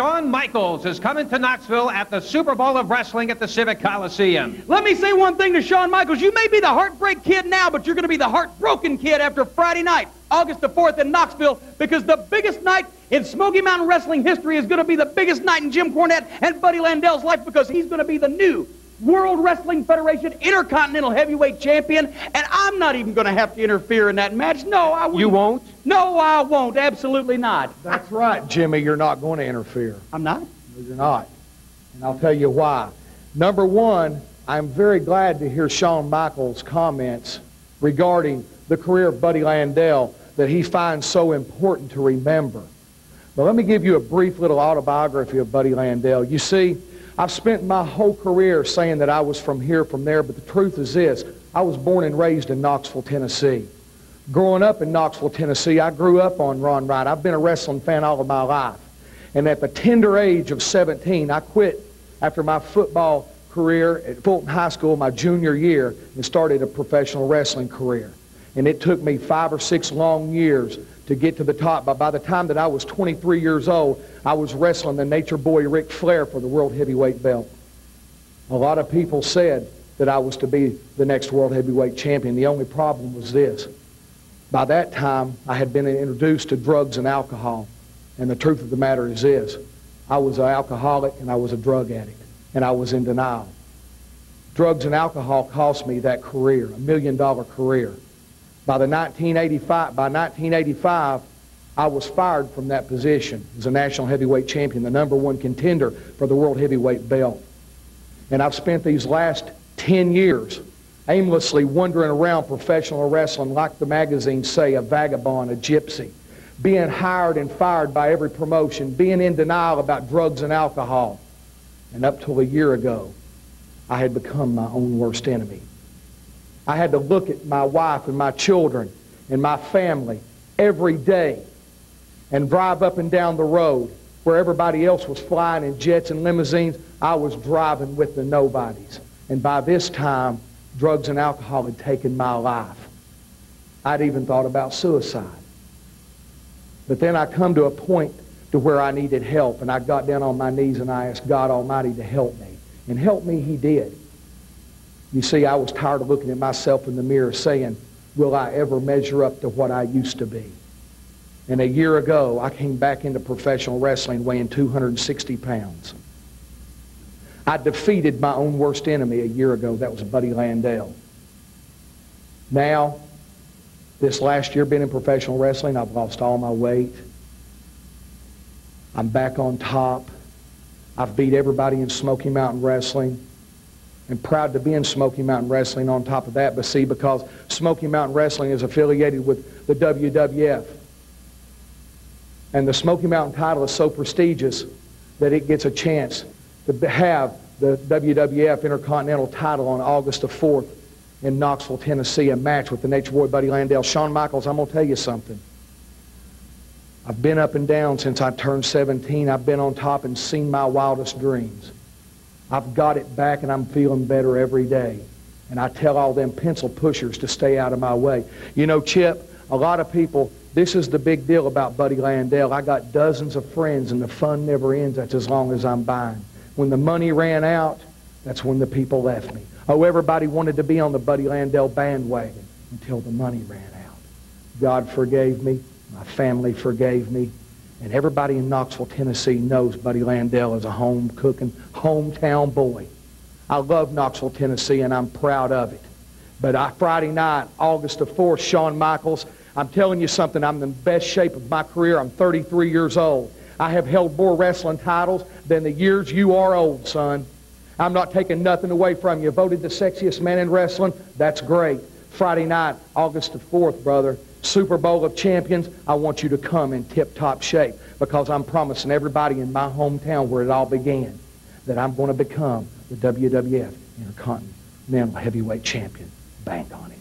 Shawn Michaels is coming to Knoxville at the Super Bowl of Wrestling at the Civic Coliseum. Let me say one thing to Shawn Michaels. You may be the heartbreak kid now, but you're going to be the heartbroken kid after Friday night, August the 4th in Knoxville, because the biggest night in Smoky Mountain Wrestling history is going to be the biggest night in Jim Cornette and Buddy Landel's life because he's going to be the new World Wrestling Federation Intercontinental Heavyweight Champion, and I'm not even going to have to interfere in that match. No, I won't. You won't? No, I won't. Absolutely not. That's right, Jimmy. You're not going to interfere. I'm not? No, you're not. And I'll tell you why. Number one, I'm very glad to hear Shawn Michaels' comments regarding the career of Buddy Landel that he finds so important to remember. But let me give you a brief little autobiography of Buddy Landel. You see, I've spent my whole career saying that I was from here, from there, but the truth is this. I was born and raised in Knoxville, Tennessee. Growing up in Knoxville, Tennessee, I grew up on Ron Wright. I've been a wrestling fan all of my life. And at the tender age of 17, I quit after my football career at Fulton High School my junior year and started a professional wrestling career. And it took me five or six long years to get to the top. But by the time that I was 23 years old, I was wrestling the Nature Boy Ric Flair for the World Heavyweight belt. A lot of people said that I was to be the next World Heavyweight Champion. The only problem was this. By that time, I had been introduced to drugs and alcohol. And the truth of the matter is this. I was an alcoholic and I was a drug addict. And I was in denial. Drugs and alcohol cost me that career, a million dollar career. By, the 1985, by 1985, I was fired from that position as a national heavyweight champion, the number one contender for the world heavyweight belt. And I've spent these last 10 years aimlessly wandering around professional wrestling like the magazines say, a vagabond, a gypsy, being hired and fired by every promotion, being in denial about drugs and alcohol. And up till a year ago, I had become my own worst enemy. I had to look at my wife and my children and my family every day and drive up and down the road where everybody else was flying in jets and limousines. I was driving with the nobodies. And by this time, drugs and alcohol had taken my life. I'd even thought about suicide. But then I come to a point to where I needed help, and I got down on my knees and I asked God Almighty to help me. And help me he did. You see, I was tired of looking at myself in the mirror saying, will I ever measure up to what I used to be? And a year ago, I came back into professional wrestling weighing 260 pounds. I defeated my own worst enemy a year ago. That was Buddy Landel. Now, this last year being in professional wrestling, I've lost all my weight. I'm back on top. I've beat everybody in Smoky Mountain Wrestling and proud to be in Smoky Mountain Wrestling on top of that. But see, because Smoky Mountain Wrestling is affiliated with the WWF, and the Smoky Mountain title is so prestigious that it gets a chance to have the WWF Intercontinental title on August the 4th in Knoxville, Tennessee, a match with the Nature Boy Buddy Landel. Shawn Michaels, I'm going to tell you something. I've been up and down since I turned 17. I've been on top and seen my wildest dreams. I've got it back and I'm feeling better every day. And I tell all them pencil pushers to stay out of my way. You know, Chip, a lot of people, this is the big deal about Buddy Landel. I got dozens of friends and the fun never ends. That's as long as I'm buying. When the money ran out, that's when the people left me. Oh, everybody wanted to be on the Buddy Landel bandwagon until the money ran out. God forgave me. My family forgave me. And everybody in Knoxville, Tennessee knows Buddy Landel is a home cooking, hometown boy. I love Knoxville, Tennessee, and I'm proud of it. But I, Friday night, August the 4th, Shawn Michaels, I'm telling you something, I'm in the best shape of my career. I'm 33 years old. I have held more wrestling titles than the years you are old, son. I'm not taking nothing away from you. Voted the sexiest man in wrestling? That's great. Friday night, August the 4th, brother, Super Bowl of Champions, I want you to come in tip-top shape because I'm promising everybody in my hometown where it all began that I'm going to become the WWF Intercontinental Heavyweight Champion. Bank on it.